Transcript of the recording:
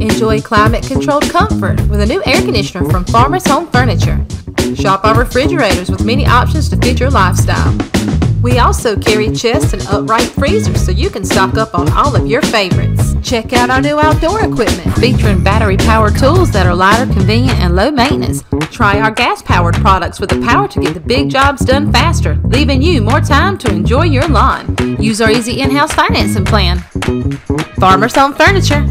Enjoy climate controlled comfort with a new air conditioner from Farmers Home Furniture. Shop our refrigerators with many options to fit your lifestyle. We also carry chests and upright freezers so you can stock up on all of your favorites. Check out our new outdoor equipment featuring battery powered tools that are lighter, convenient, and low maintenance. Try our gas powered products with the power to get the big jobs done faster, leaving you more time to enjoy your lawn. Use our easy in house financing plan. Farmers Home Furniture.